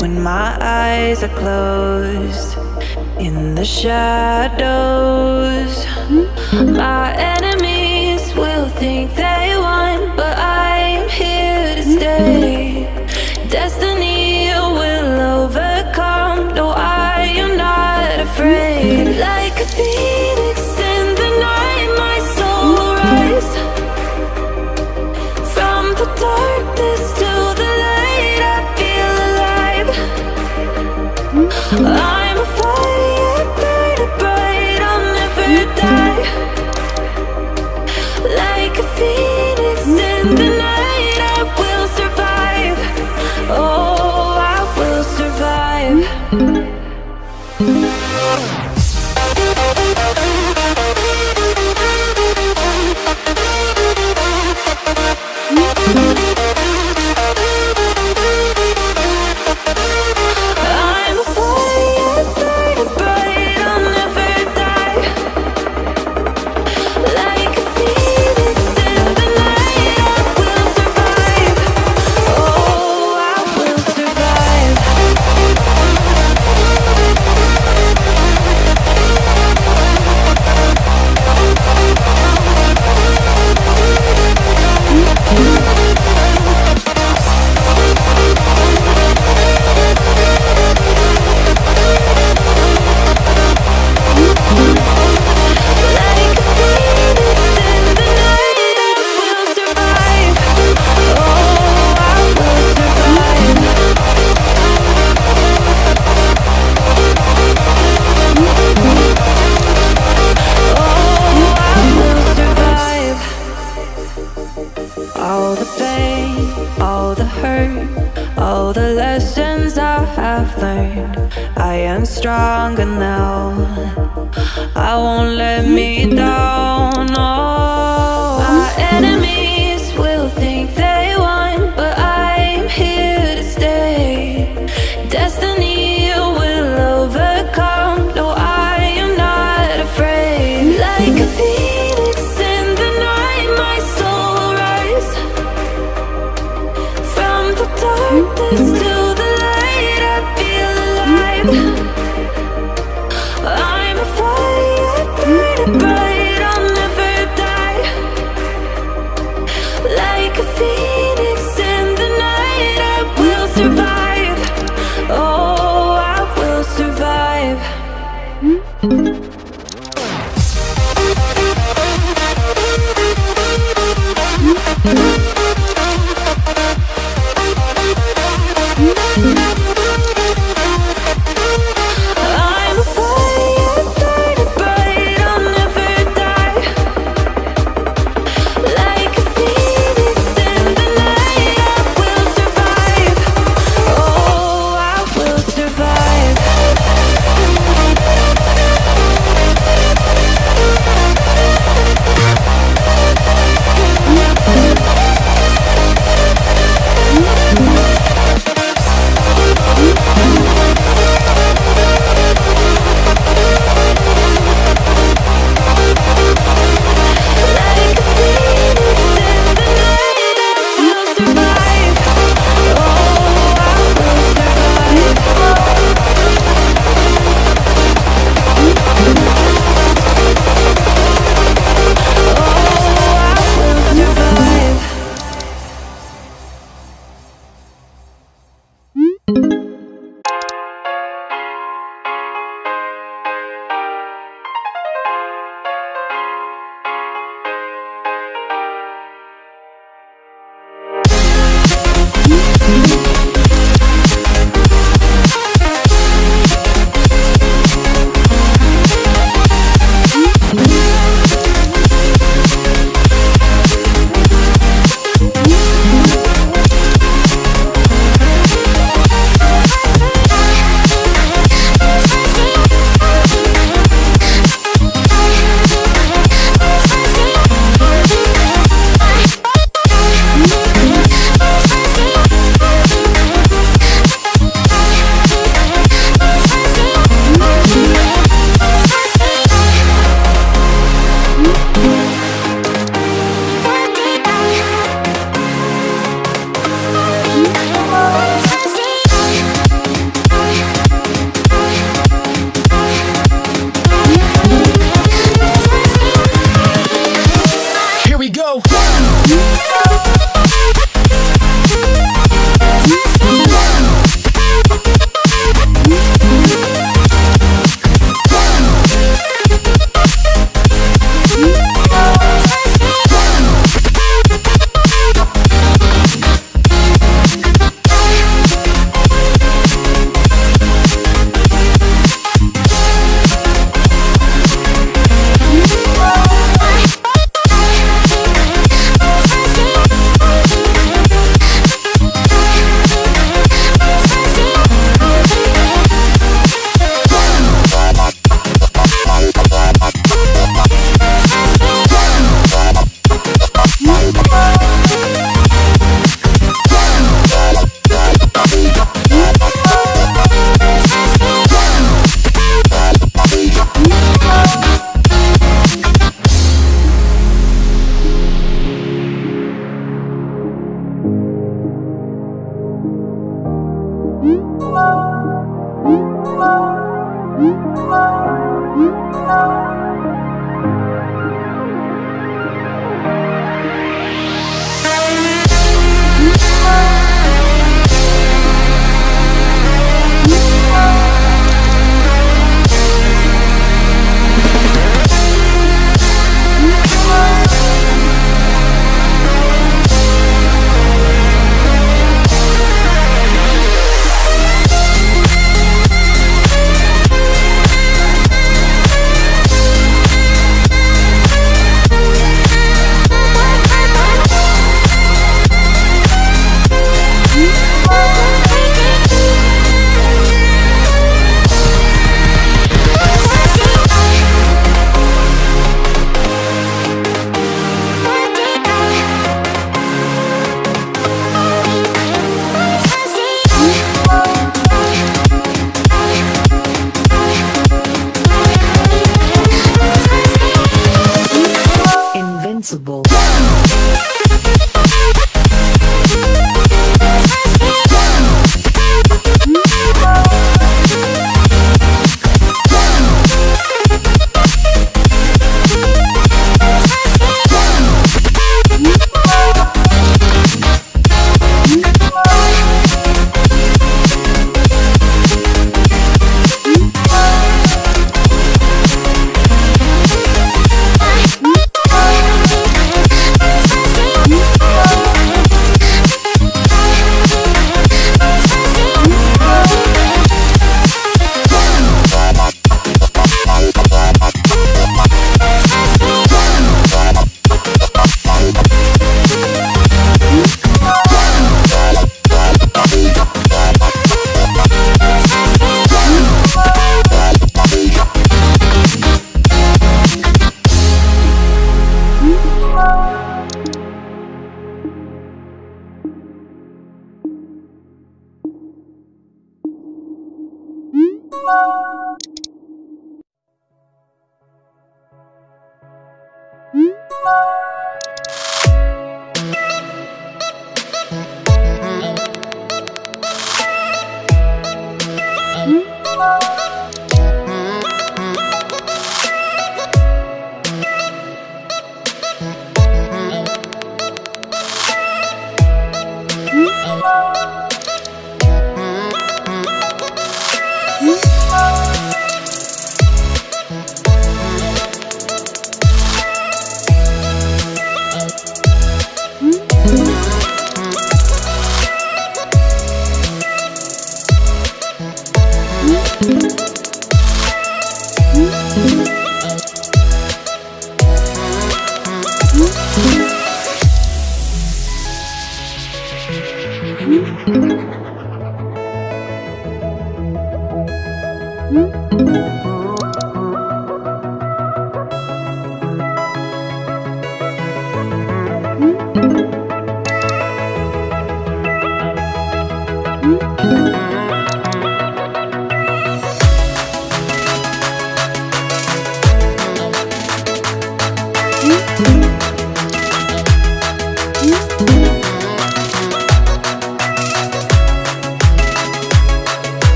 when my eyes are closed in the shadows. Hmm? My enemies will think that.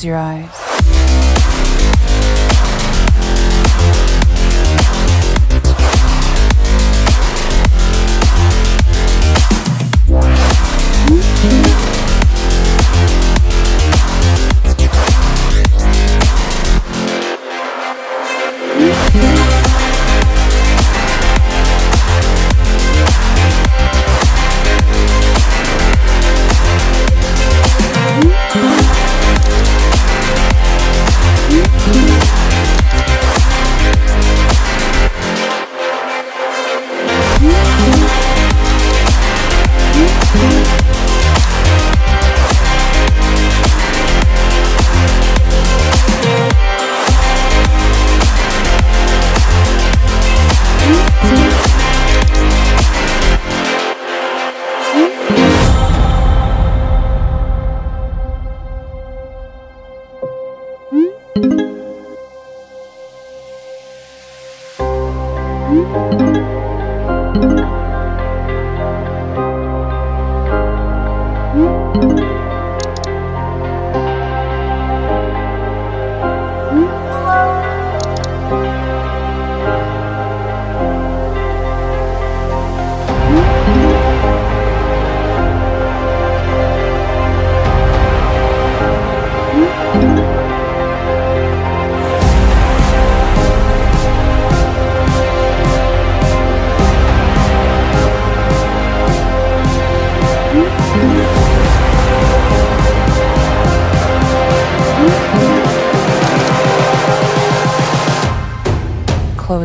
Close your eyes.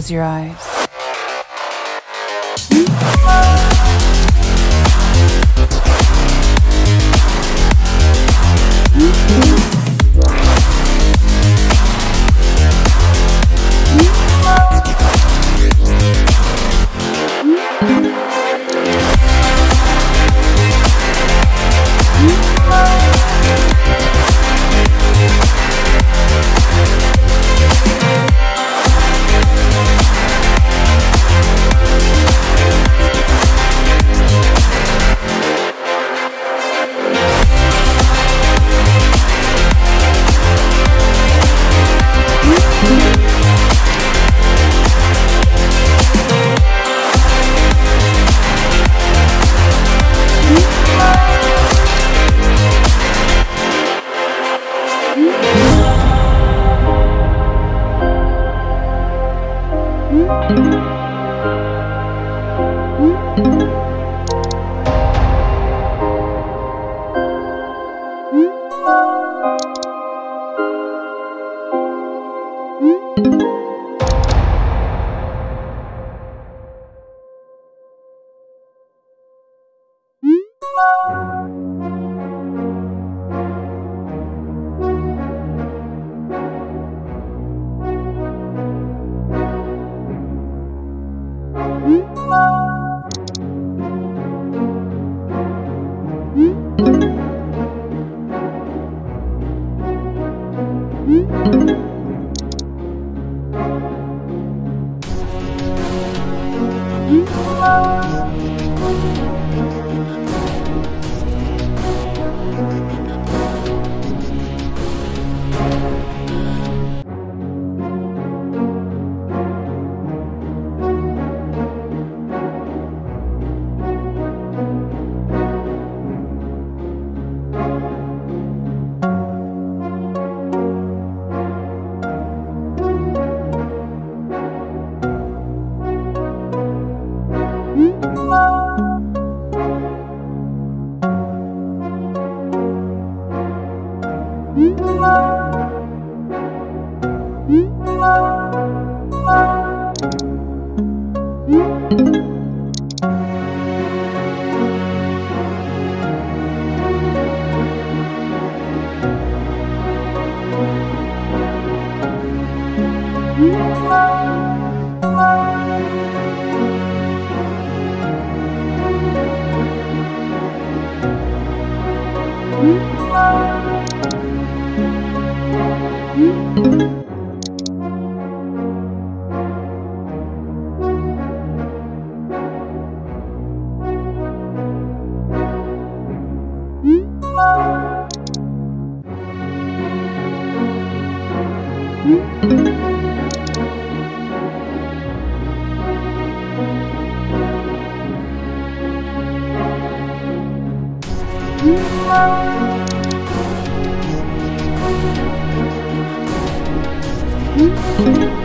Close your eyes. 嗯。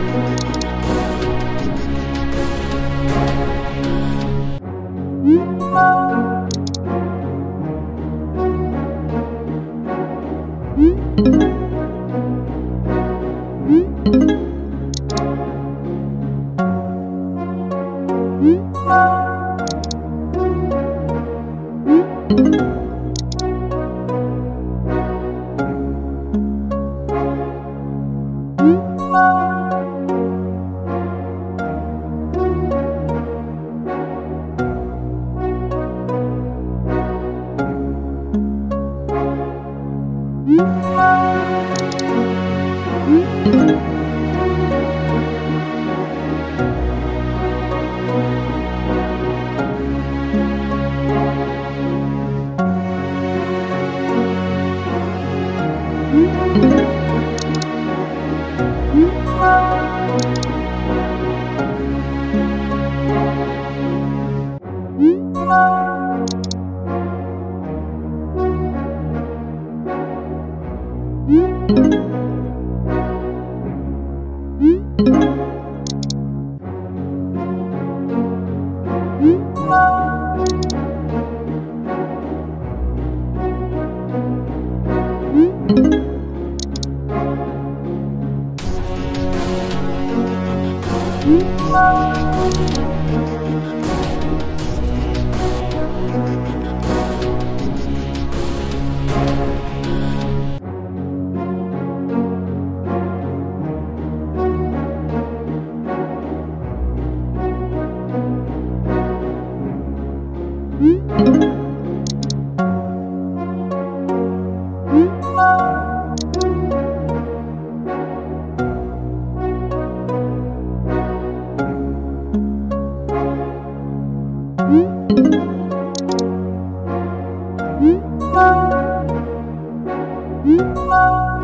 Oh.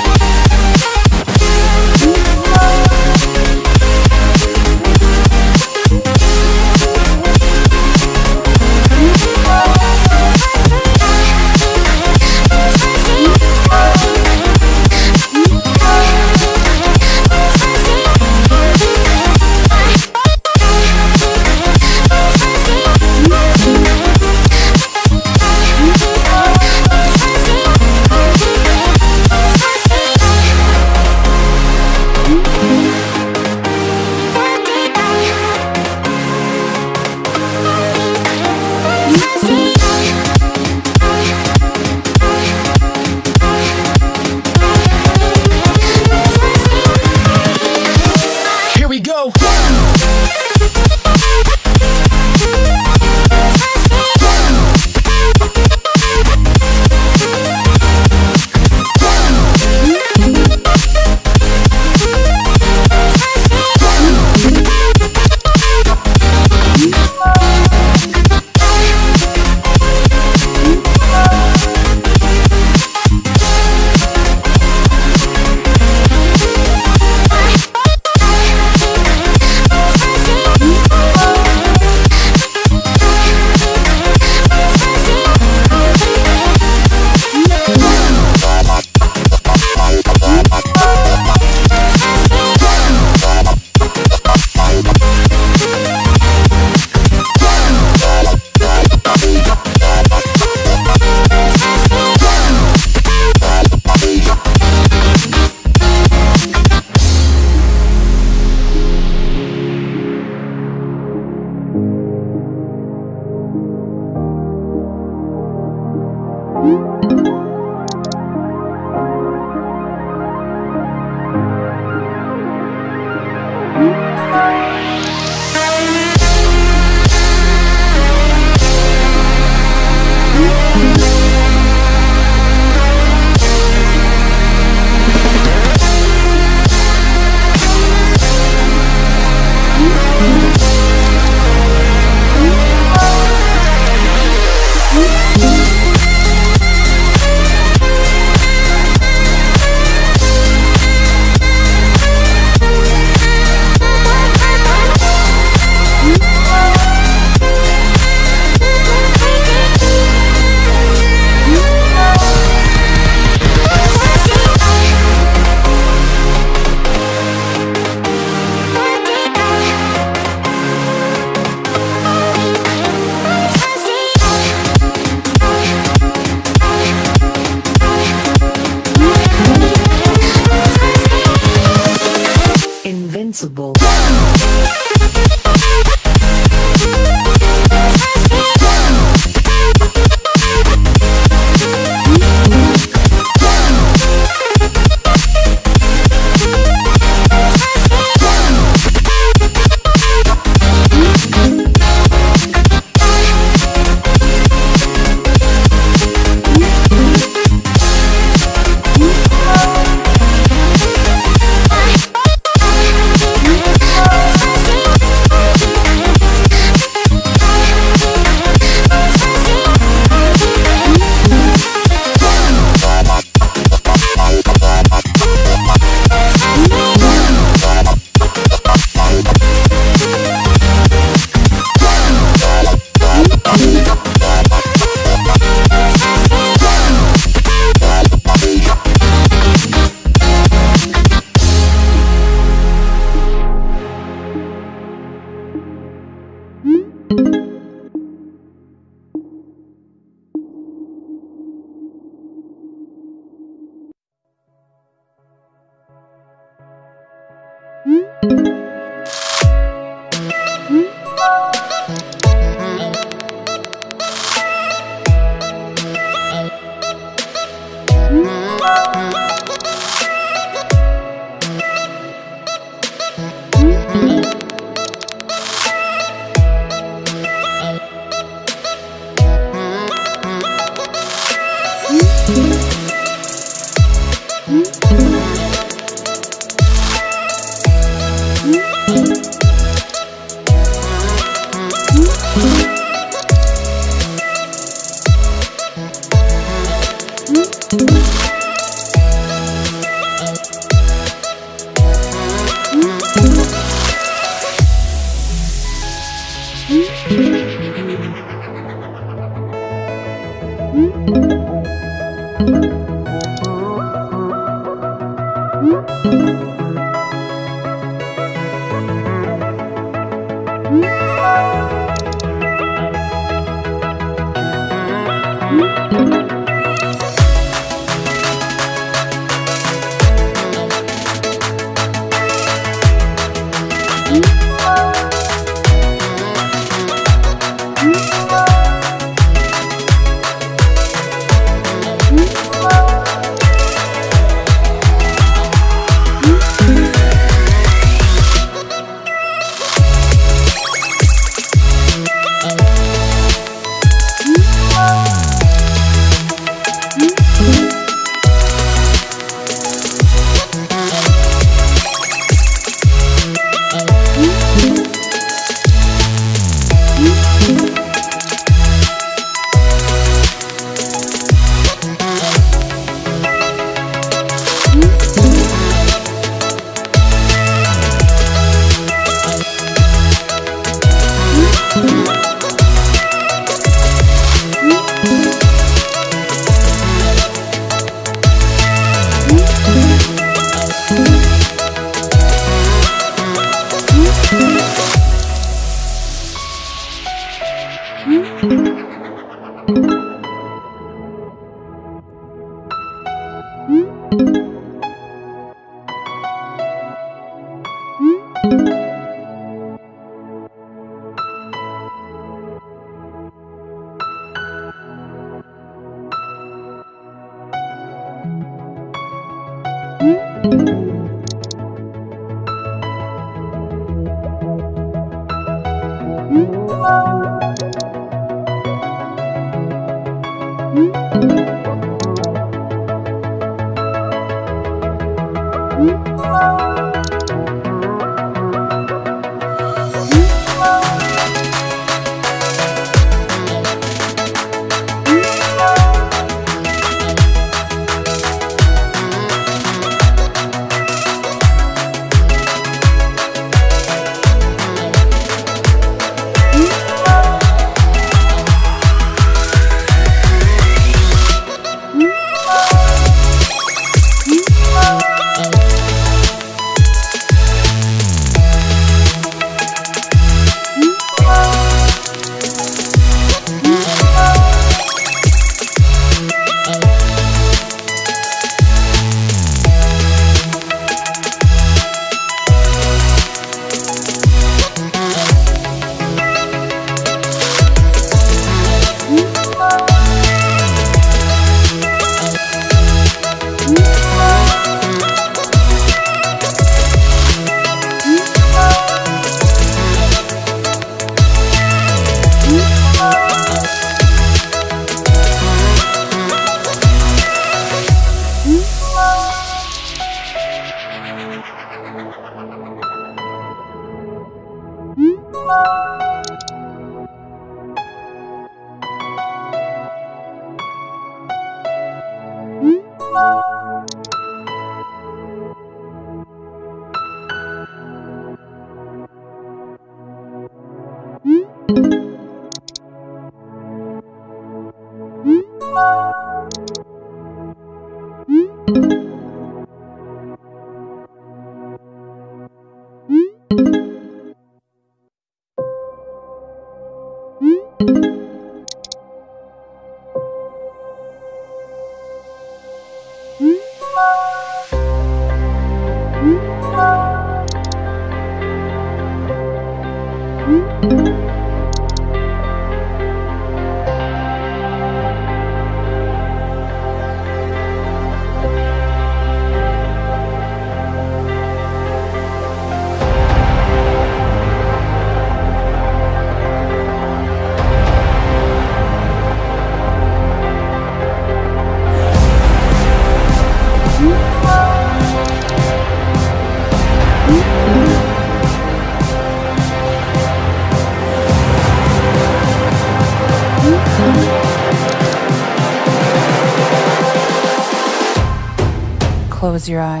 Close your eyes.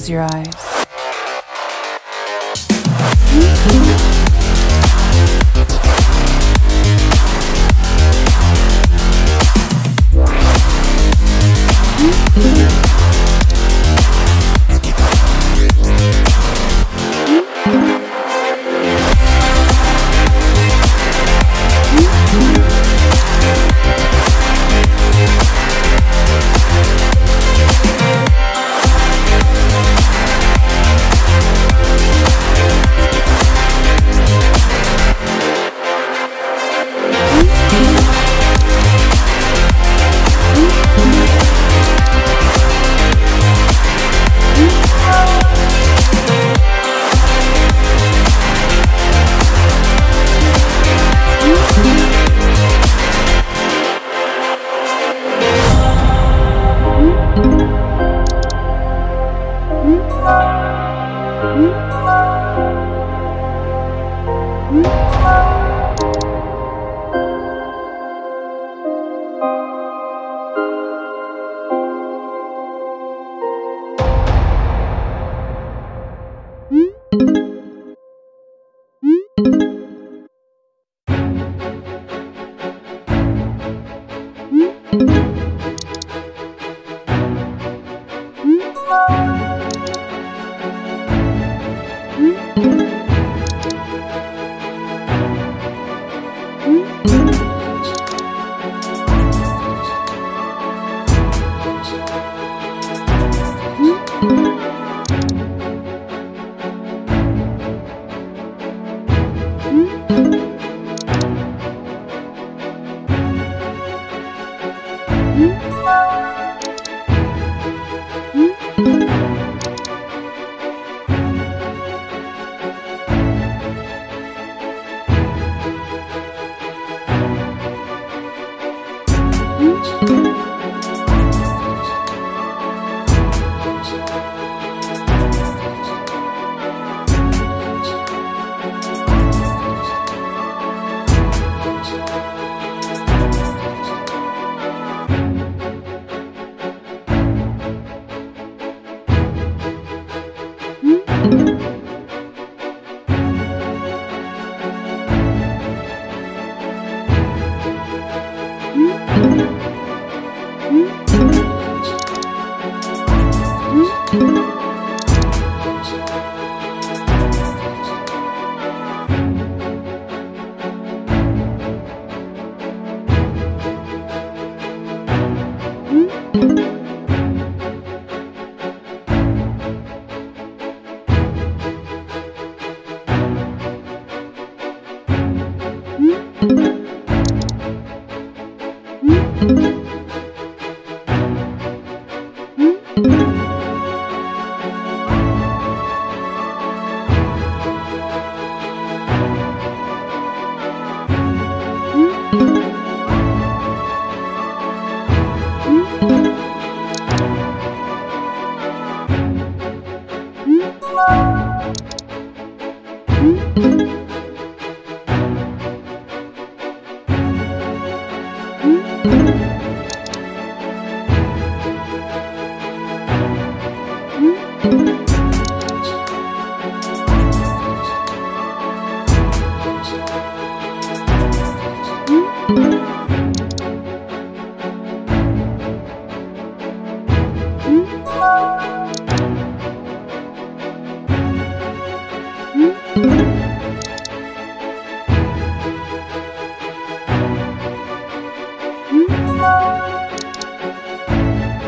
Close your eyes.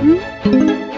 Hmm?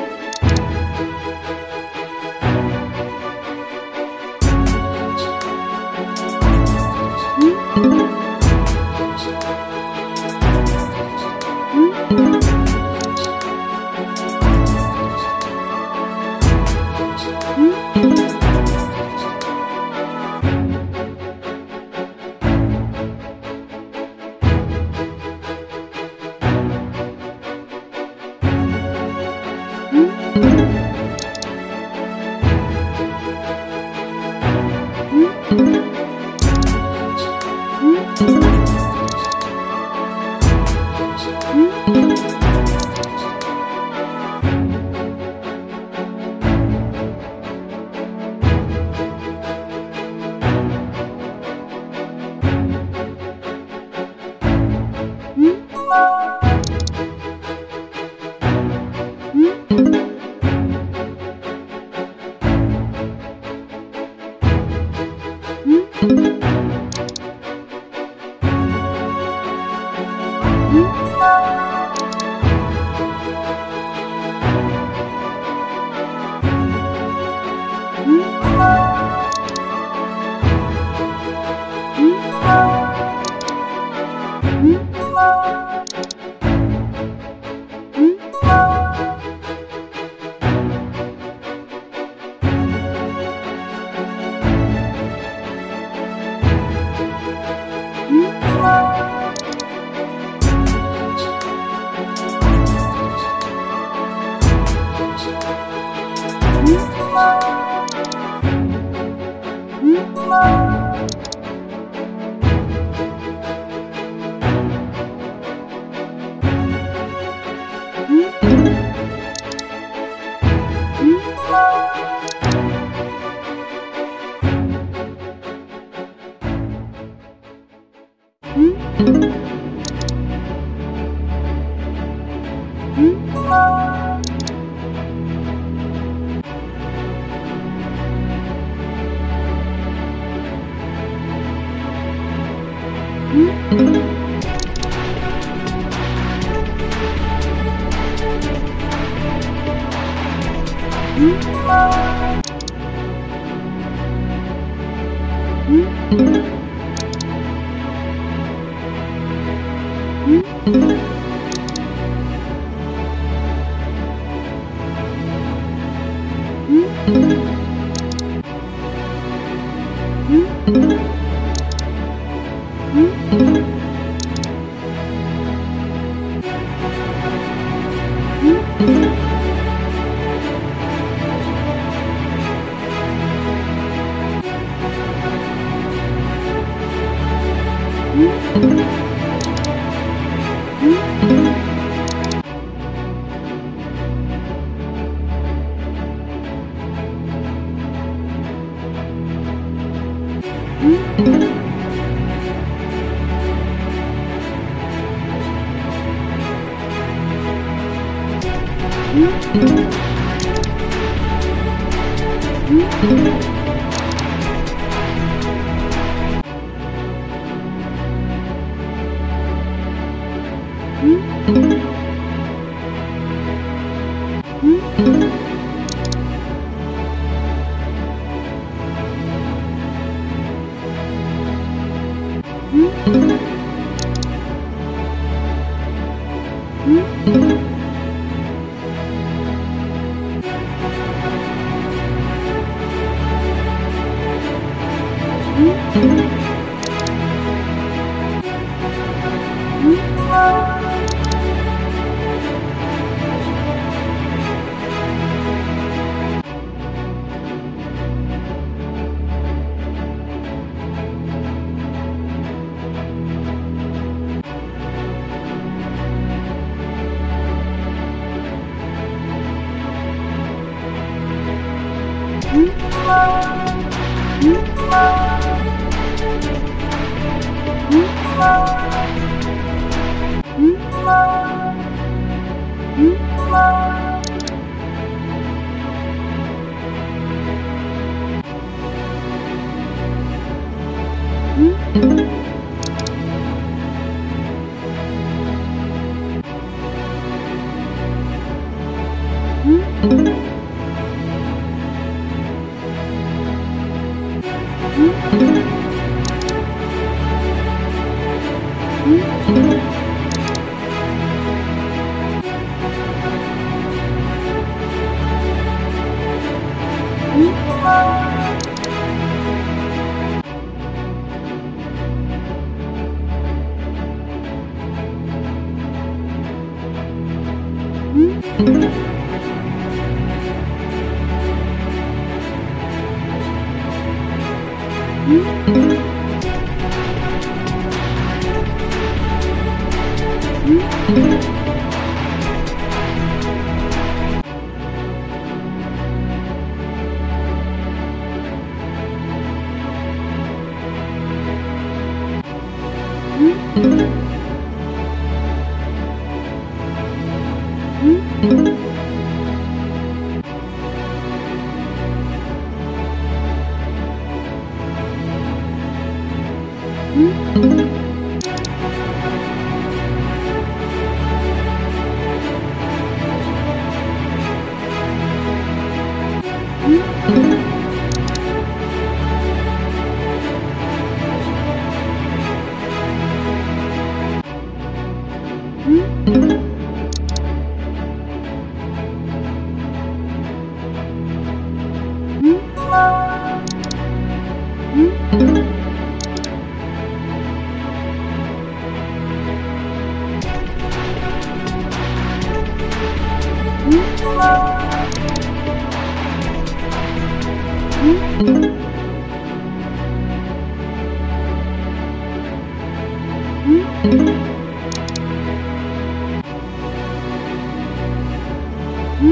Eyes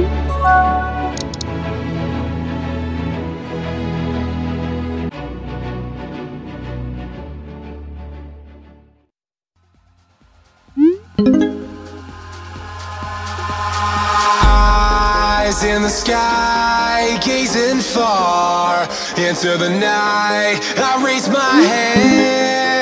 in the sky, gazing far into the night. I raise my hand